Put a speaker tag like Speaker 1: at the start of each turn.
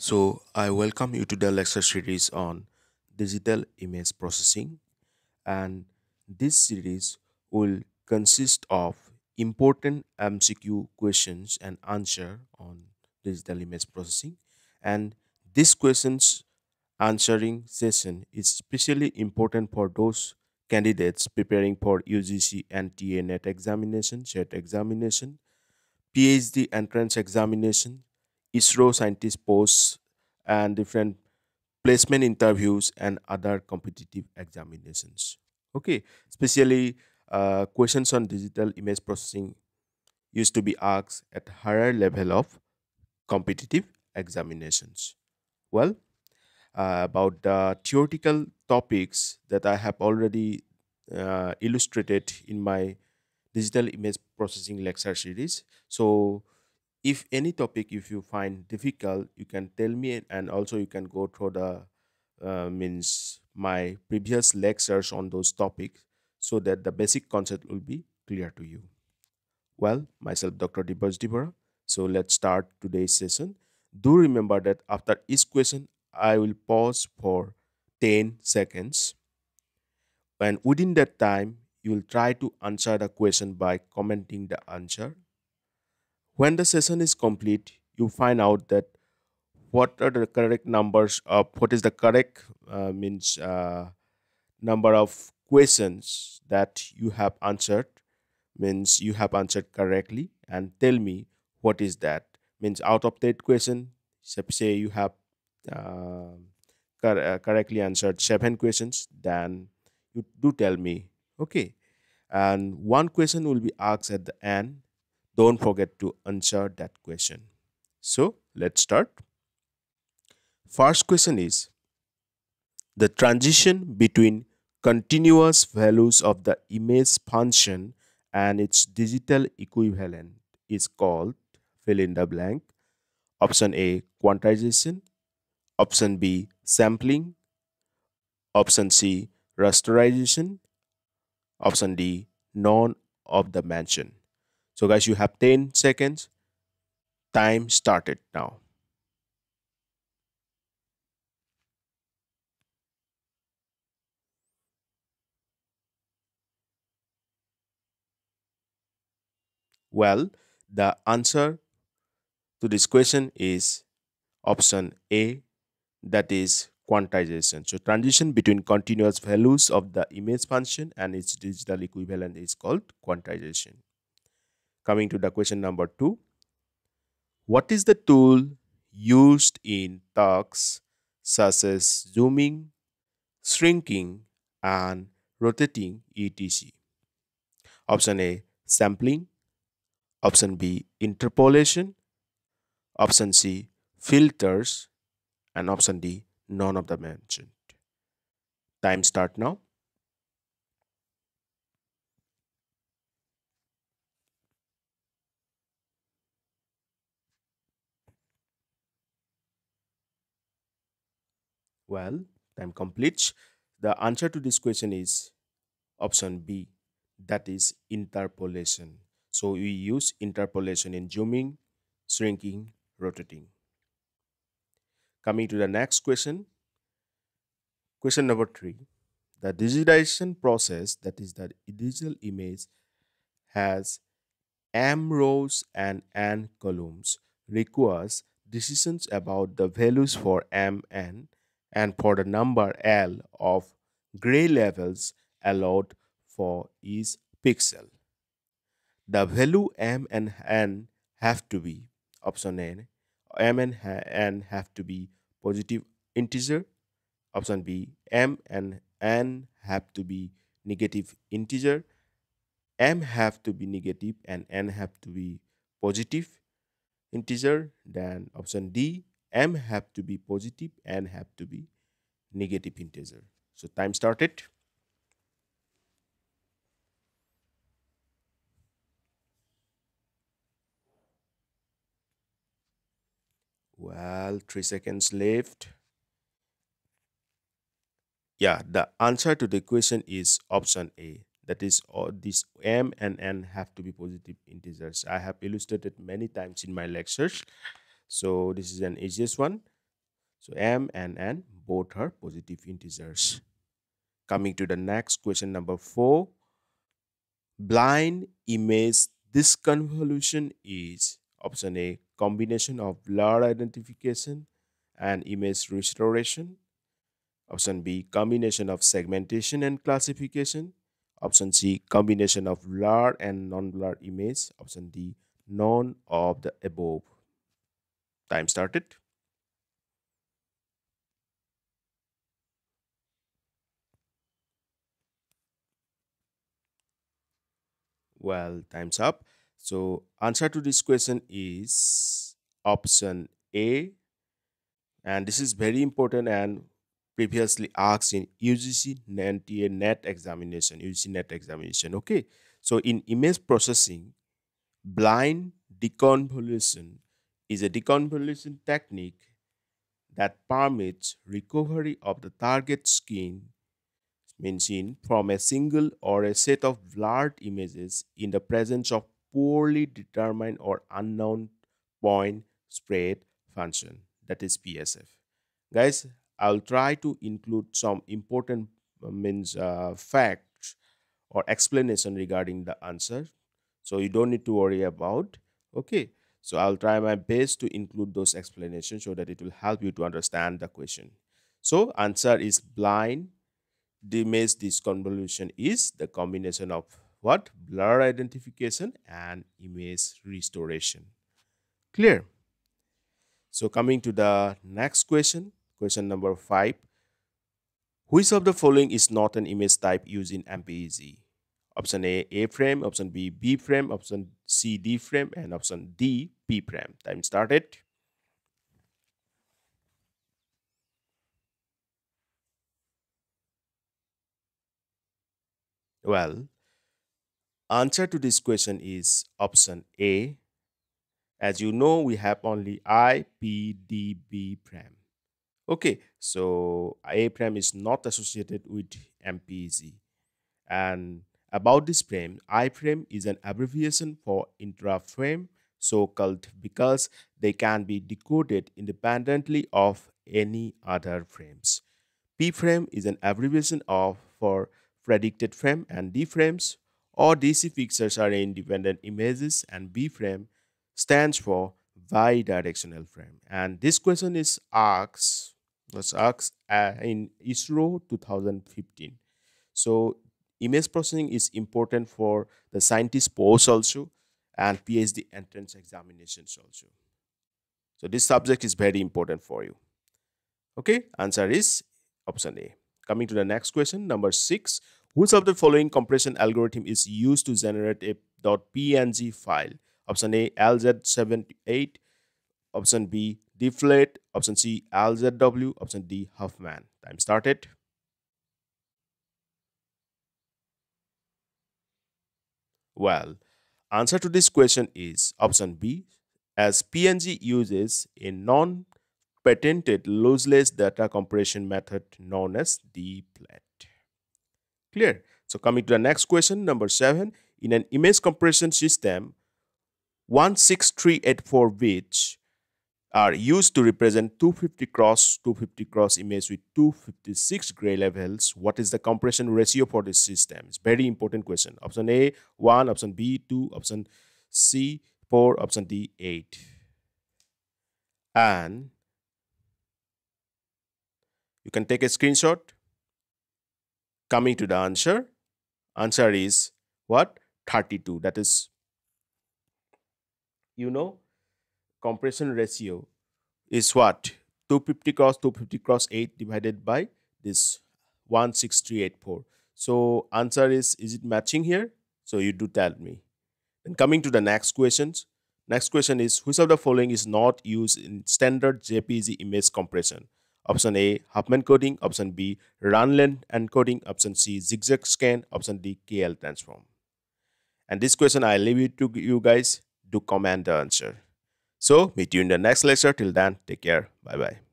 Speaker 1: So, I welcome you to the lecture series on digital image processing, and this series will consist of important MCQ questions and answer on digital image processing. And this questions answering session is especially important for those candidates preparing for UGC NTA NET examination, SET examination, PhD entrance examination, ISRO scientist posts, and different placement interviews and other competitive examinations. Okay, especially uh, questions on digital image processing used to be asked at higher level of competitive examinations. Well, uh, about the theoretical topics that I have already uh, illustrated in my digital image processing lecture series. So, if any topic if you find difficult, you can tell me, and also you can go through the uh, means my previous lectures on those topics so that the basic concept will be clear to you. Well, myself, Dr. Dibya Jyoti Bora. So let's start today's session. Do remember that after each question, I will pause for 10 seconds. And within that time, you will try to answer the question by commenting the answer. When the session is complete, you find out that what are the correct numbers of what is the correct uh, means uh, number of questions that you have answered means you have answered correctly and tell me what is that. Means out of that question say you have uh, cor- uh, correctly answered seven questions then you do tell me okay. And one question will be asked at the end don't forget to answer that question. So let's start. First question is the transition between continuous values of the image function and its digital equivalent is called fill in the blank. Option a quantization. Option b sampling. Option c rasterization. Option d none of the mention so guys you have 10 seconds. Time started now. Well the answer to this question is option a that is quantization. So transition between continuous values of the image function and its digital equivalent is called quantization coming to the question number 2 what is the tool used in tasks such as zooming shrinking and rotating etc option a sampling. Option b interpolation. Option c filters. And option d none of the mentioned. Time start now well time completes. The answer to this question is option b that is interpolation. So we use interpolation in zooming shrinking rotating. Coming to the next question. Question number 3 the digitization process that is the digital image has m rows and n columns requires decisions about the values for m n and for the number l of gray levels allowed for each pixel. The value m and n have to be option a m and n have to be positive integer. Option b m and n have to be negative integer. M have to be negative and n have to be positive integer. Then option d m have to be positive and have to be negative integer. So time started. Well 3 seconds left. Yeah the answer to the question is option a. That is all this m and n have to be positive integers. I have illustrated many times in my lectures so this is an easiest one So m and n both are positive integers. Coming to the next question number 4. Blind image deconvolution is option A combination of blur identification and image restoration. Option B combination of segmentation and classification. Option C combination of blur and non-blur image. Option D none of the above. Time started. Well, time's up. So answer to this question is option A. And this is very important and previously asked in UGC NTA NET examination, UGC NET examination. Okay. So in image processing, blind deconvolution is a deconvolution technique that permits recovery of the target skin seen from a single or a set of blurred images in the presence of poorly determined or unknown point spread function that is PSF. Guys, I'll try to include some important uh, means uh, facts or explanation regarding the answer so you don't need to worry about okay so I'll try my best to include those explanations so that it will help you to understand the question. So answer is blind the image deconvolution is the combination of what? Blur identification and image restoration. Clear? So coming to the next question question number five. Which of the following is not an image type used in mpeg option a a frame option b b frame option c d frame and option d p frame time started Well, answer to this question is option A. As you know, we have only I, P, D, B frame. Okay, so A frame is not associated with MPEG. And about this frame, I frame is an abbreviation for intra-frame, so-called because they can be decoded independently of any other frames. P frame is an abbreviation of for predicted frame and D frames or DC pictures are independent images and B frame stands for bidirectional frame. And this question is asked was asked uh, in ISRO 2015. So image processing is important for the scientist post also and PhD entrance examinations also. So this subject is very important for you. Okay, answer is option A. Coming to the next question, number six. Which of the following compression algorithm is used to generate a .png file? Option A, LZ78. Option B, deflate. Option C, LZW. Option D, Huffman. Time started. Well, answer to this question is option B, as PNG uses a non patented lossless data compression method known as deflate. Clear? So coming to the next question, number seven. In an image compression system, 16384 bits are used to represent 250 cross 250 cross image with 256 gray levels. What is the compression ratio for this system? It's very important question. Option A, 1. Option B, 2. Option C, 4. Option D, 8. And you can take a screenshot. Coming to the answer, answer is what? 32. That is, you know, compression ratio is what? 250 cross 250 cross 8 divided by this 16384. So answer is, is it matching here? So you do tell me. And coming to the next questions. Next question is, which of the following is not used in standard JPG image compression? Option A, Huffman coding. Option B, run-length encoding. Option C, zigzag scan. Option D, KL transform. And this question I leave it to you guys. Do comment the answer. So, meet you in the next lecture. Till then, take care. Bye-bye.